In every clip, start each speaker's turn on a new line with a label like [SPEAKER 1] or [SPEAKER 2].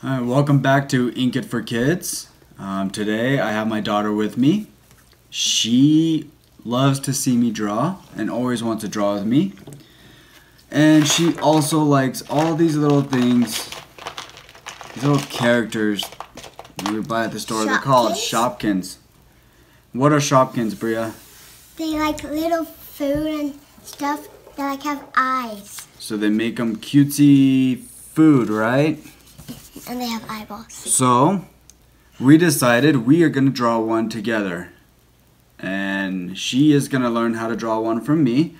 [SPEAKER 1] Right, welcome back to Ink It for Kids. Um, today I have my daughter with me. She loves to see me draw and always wants to draw with me. And she also likes all these little things, these little characters we buy at the store. They're called Shopkins. What are Shopkins, Bria?
[SPEAKER 2] They like little food and stuff that like have eyes.
[SPEAKER 1] So they make them cutesy food, right?
[SPEAKER 2] And they have eyeballs.
[SPEAKER 1] So we decided we are going to draw one together. And she is going to learn how to draw one from me.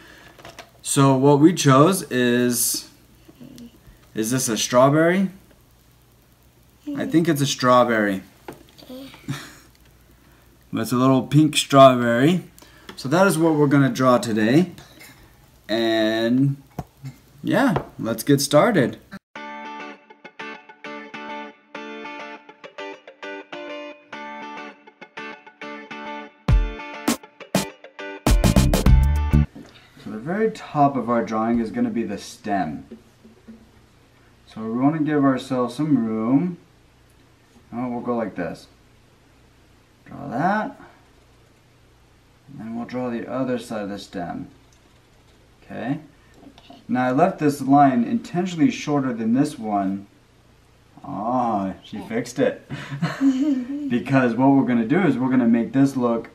[SPEAKER 1] So what we chose is is this a strawberry? I think it's a strawberry. but it's a little pink strawberry. So that is what we're going to draw today. And yeah, let's get started. So the very top of our drawing is going to be the stem. So we want to give ourselves some room. Oh, we'll go like this. Draw that. And then we'll draw the other side of the stem. Okay. Now I left this line intentionally shorter than this one. Ah, she fixed it. because what we're going to do is we're going to make this look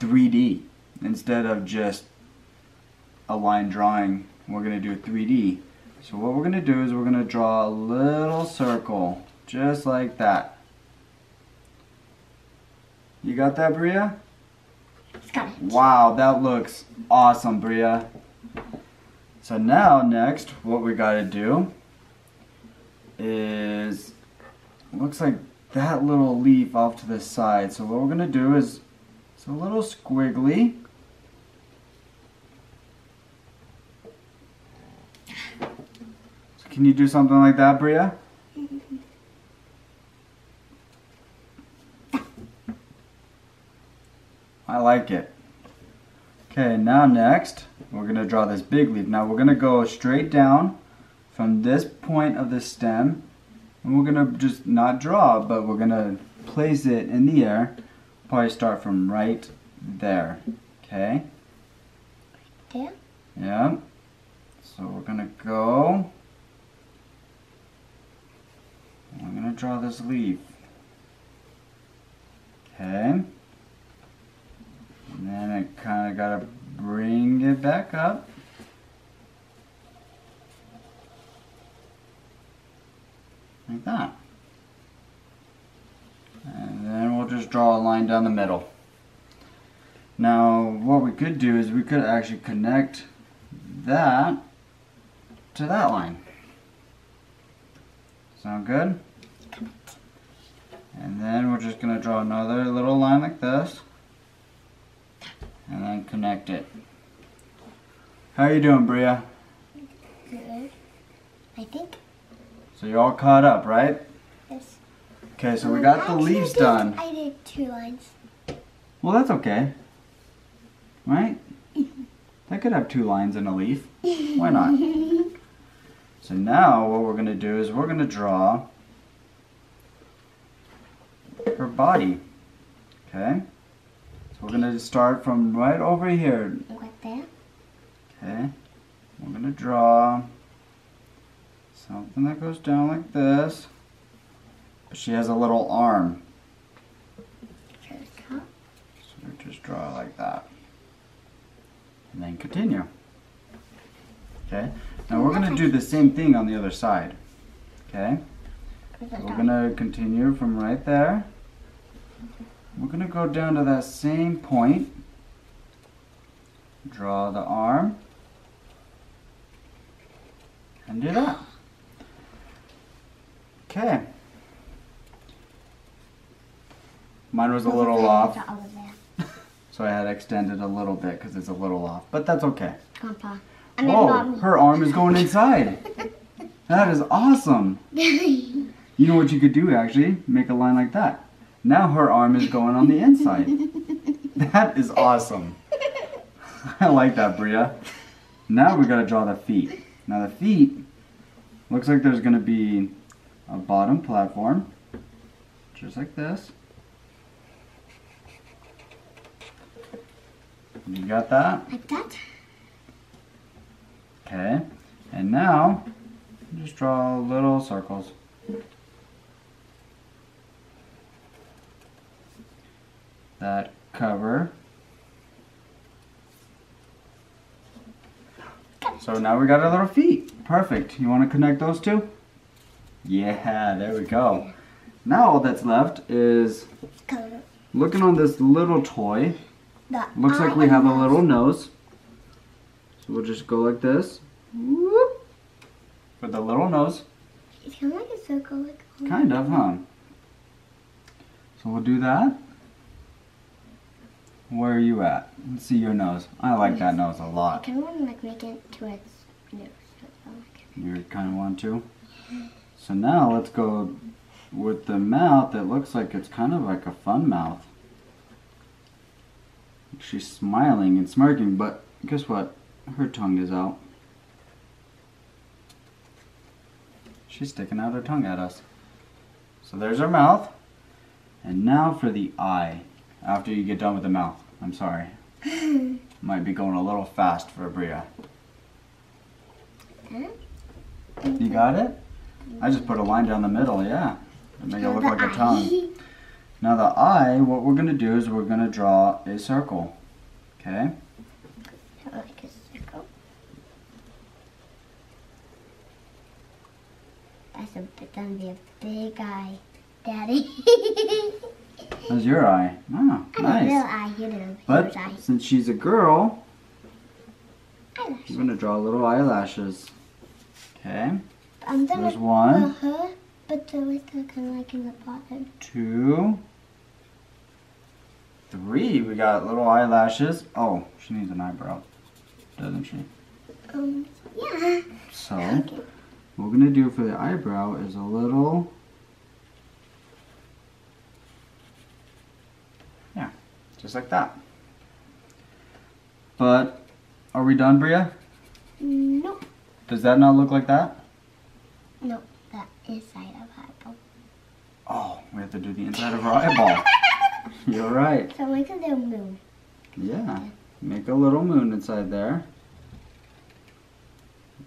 [SPEAKER 1] 3D instead of just a line drawing. We're going to do 3D. So what we're going to do is we're going to draw a little circle just like that. You got that, Bria?
[SPEAKER 2] Got it.
[SPEAKER 1] Wow, that looks awesome, Bria. So now, next, what we gotta do is, looks like that little leaf off to the side. So what we're gonna do is, it's a little squiggly. Can you do something like that, Bria? I like it. Okay, now next, we're going to draw this big leaf. Now we're going to go straight down from this point of the stem. And we're going to just not draw, but we're going to place it in the air. Probably start from right there. Okay?
[SPEAKER 2] Right There?
[SPEAKER 1] Yeah. So we're going to go. I'm going to draw this leaf. Okay. And then I kind of got to bring it back up. Like that. And then we'll just draw a line down the middle. Now, what we could do is we could actually connect that to that line. Sound good? And then we're just going to draw another little line like this and then connect it. How are you doing, Bria?
[SPEAKER 2] Good. I think.
[SPEAKER 1] So you're all caught up, right?
[SPEAKER 2] Yes.
[SPEAKER 1] Okay, so we
[SPEAKER 2] Um,
[SPEAKER 1] got the
[SPEAKER 2] I
[SPEAKER 1] leaves
[SPEAKER 2] did-
[SPEAKER 1] done.
[SPEAKER 2] I did two lines.
[SPEAKER 1] Well, that's okay. Right? That could have two lines in a leaf. Why not? So now what we're going to do is we're going to draw her body. Okay? So we're going to start from right over here. Okay? We're going to draw something that goes down like this. But she has a little arm. So we just draw like that. And then continue. Okay? Now we're going to do the same thing on the other side. Okay? So we're going to continue from right there. We're going to go down to that same point. Draw the arm. And do that. Okay. Mine was a little off.
[SPEAKER 2] the Over there.
[SPEAKER 1] So I had extended a little bit because it's a little off. But that's okay.
[SPEAKER 2] Grandpa. And mommy.
[SPEAKER 1] her arm is going inside. That is awesome. You know what you could do actually? Make a line like that. Now her arm is going on the inside. That is awesome. I like that, Bria. Now we gotta draw the feet. Now the feet looks like there's gonna be a bottom platform, just like this. You got that?
[SPEAKER 2] Like that?
[SPEAKER 1] Okay. And now, just draw little circles. That cover. So now we got our little feet. Perfect. You want to connect those two? Yeah, there we go. Now all that's left is looking on this little toy. Looks like we have a little nose. So we'll just go like this. Whoop. With a little nose.
[SPEAKER 2] It's kind of like a circle. Like
[SPEAKER 1] Kind of, huh? So we'll do that. Where are you at? Let's see your nose. I like that nose a lot.
[SPEAKER 2] kind of want to like make it to its nose. That's all I can-
[SPEAKER 1] You kind of want to? Mm-hmm. So now let's go with the mouth. that looks like it's kind of like a fun mouth. She's smiling and smirking, but guess what? Her tongue is out. She's sticking out her tongue at us. So there's her mouth. And now for the eye. After you get done with the mouth. I'm sorry. Might be going a little fast for Bria. You got it? I just put a line down the middle, yeah. To make it look like a tongue. Now the eye, what we're gonna do is we're gonna draw a circle. Okay?
[SPEAKER 2] like a circle. That's a, it's gonna be a big eye, Daddy.
[SPEAKER 1] That's your eye. Oh,
[SPEAKER 2] I have a little
[SPEAKER 1] nice.
[SPEAKER 2] eye, you.
[SPEAKER 1] But
[SPEAKER 2] eye.
[SPEAKER 1] since she's a girl,
[SPEAKER 2] Eyelash.
[SPEAKER 1] I'm gonna draw little eyelashes. Okay?
[SPEAKER 2] I'm gonna
[SPEAKER 1] There's one,
[SPEAKER 2] draw her, but the way kind of like in the bottom.
[SPEAKER 1] two, three. We got little eyelashes. Oh, she needs an eyebrow, doesn't she?
[SPEAKER 2] Um, yeah.
[SPEAKER 1] So,
[SPEAKER 2] Okay.
[SPEAKER 1] What we're gonna do for the eyebrow is a little. Yeah, just like that. But, are we done, Bria?
[SPEAKER 2] Nope.
[SPEAKER 1] Does that not look like that?
[SPEAKER 2] Nope. That is side of eyeball.
[SPEAKER 1] Oh, we have to do the inside of her eyeball. You're right.
[SPEAKER 2] So make a little moon.
[SPEAKER 1] Yeah, make a little moon inside there.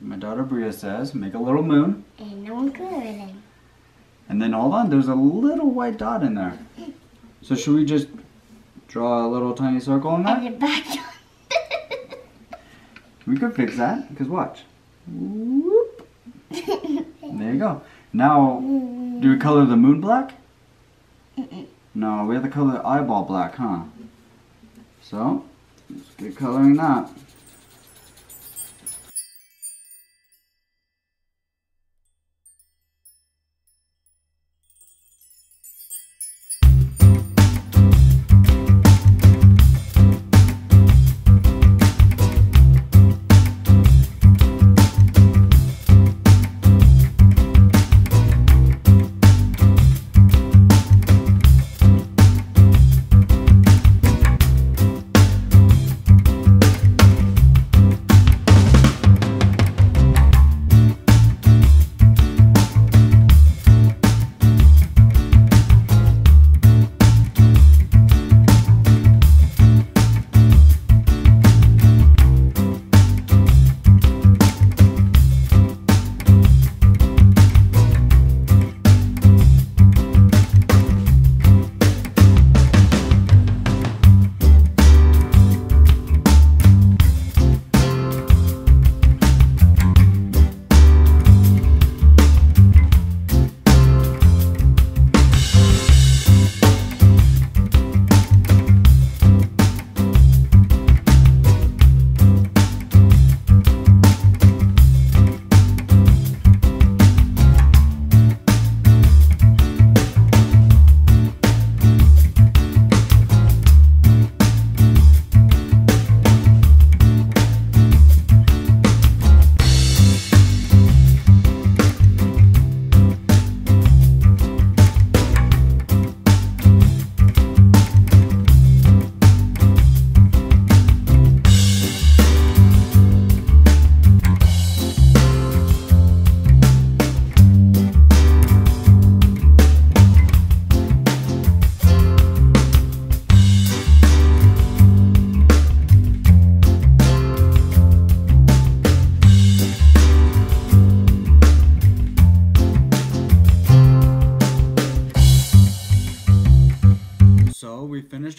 [SPEAKER 1] My daughter Bria says, make a little moon.
[SPEAKER 2] And no one in.
[SPEAKER 1] And then hold on, there's a little white dot in there. So should we just draw a little tiny circle in that? We could fix that, because watch. Whoop. There you go. Now, do we color the moon black? No, we have to color the eyeball black, huh? So, let's get coloring that.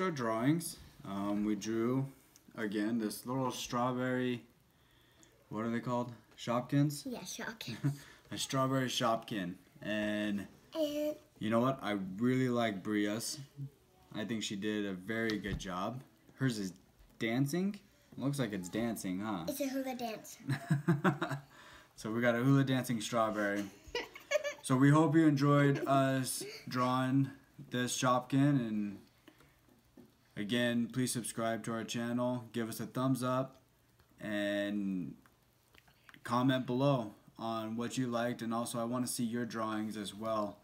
[SPEAKER 1] Finished our drawings. Um, we drew again this little strawberry. What are they called? Shopkins.
[SPEAKER 2] Yeah, shocking.
[SPEAKER 1] A strawberry shopkin, and
[SPEAKER 2] and
[SPEAKER 1] you know what? I really like Bria's. I think she did a very good job. Hers is dancing. looks like it's dancing, huh?
[SPEAKER 2] it's a hula dance.
[SPEAKER 1] so we got a hula dancing strawberry. So we hope you enjoyed us drawing this Shopkin and again please subscribe to our channel, give us a thumbs up and comment below on what you liked and also I want to see your drawings as well.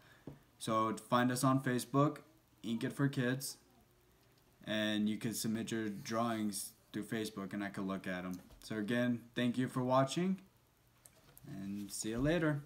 [SPEAKER 1] So find us on Facebook, Ink It for Kids and you can submit your drawings through Facebook and I can look at them. So again, thank you for watching and see you later.